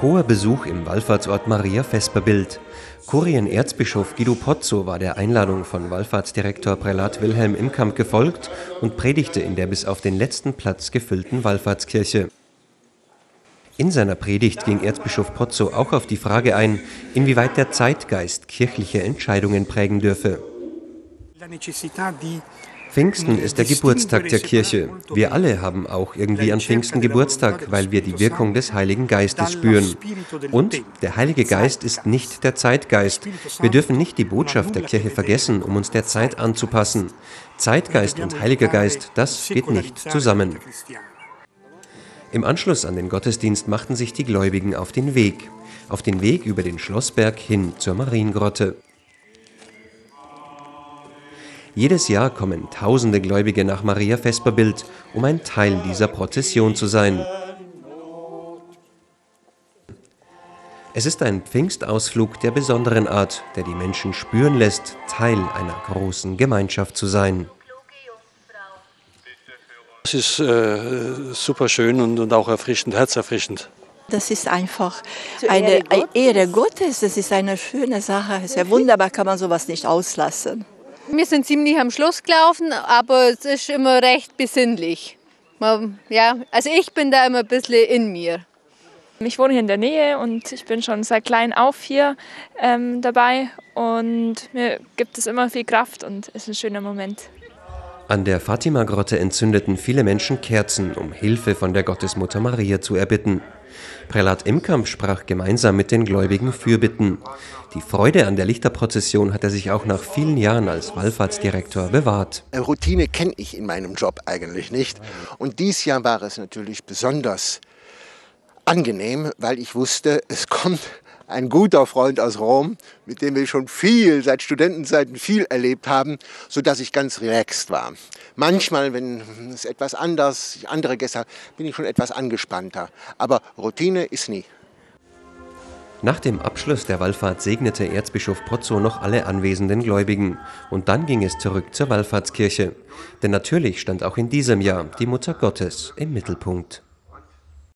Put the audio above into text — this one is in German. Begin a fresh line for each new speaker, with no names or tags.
Hoher Besuch im Wallfahrtsort Maria Vesperbild. Kurienerzbischof Guido Pozzo war der Einladung von Wallfahrtsdirektor Prälat Wilhelm Imkamp gefolgt und predigte in der bis auf den letzten Platz gefüllten Wallfahrtskirche. In seiner Predigt ging Erzbischof Pozzo auch auf die Frage ein, inwieweit der Zeitgeist kirchliche Entscheidungen prägen dürfe. Pfingsten ist der Geburtstag der Kirche. Wir alle haben auch irgendwie an Pfingsten Geburtstag, weil wir die Wirkung des Heiligen Geistes spüren. Und der Heilige Geist ist nicht der Zeitgeist. Wir dürfen nicht die Botschaft der Kirche vergessen, um uns der Zeit anzupassen. Zeitgeist und Heiliger Geist, das geht nicht zusammen. Im Anschluss an den Gottesdienst machten sich die Gläubigen auf den Weg. Auf den Weg über den Schlossberg hin zur Mariengrotte. Jedes Jahr kommen tausende Gläubige nach Maria Vesperbild, um ein Teil dieser Prozession zu sein. Es ist ein Pfingstausflug der besonderen Art, der die Menschen spüren lässt, Teil einer großen Gemeinschaft zu sein.
Es ist äh, super schön und, und auch erfrischend, herzerfrischend.
Das ist einfach eine Ehre Gottes. Das ist eine schöne Sache. Es ist ja wunderbar, kann man sowas nicht auslassen.
Wir sind ziemlich am Schluss gelaufen, aber es ist immer recht besinnlich. Ja, also ich bin da immer ein bisschen in mir.
Ich wohne hier in der Nähe und ich bin schon seit klein auf hier ähm, dabei und mir gibt es immer viel Kraft und es ist ein schöner Moment.
An der Fatima-Grotte entzündeten viele Menschen Kerzen, um Hilfe von der Gottesmutter Maria zu erbitten. Prälat Imkamp sprach gemeinsam mit den Gläubigen Fürbitten. Die Freude an der Lichterprozession hat er sich auch nach vielen Jahren als Wallfahrtsdirektor bewahrt.
Routine kenne ich in meinem Job eigentlich nicht. Und dieses Jahr war es natürlich besonders angenehm, weil ich wusste, es kommt ein guter Freund aus Rom, mit dem wir schon viel, seit Studentenzeiten viel erlebt haben, sodass ich ganz relaxed war. Manchmal, wenn es etwas anders, andere Gäste bin ich schon etwas angespannter. Aber Routine ist nie.
Nach dem Abschluss der Wallfahrt segnete Erzbischof Pozzo noch alle anwesenden Gläubigen und dann ging es zurück zur Wallfahrtskirche. Denn natürlich stand auch in diesem Jahr die Mutter Gottes im Mittelpunkt.